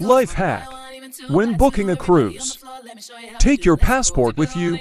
Life hack. When booking a cruise, take your passport with you.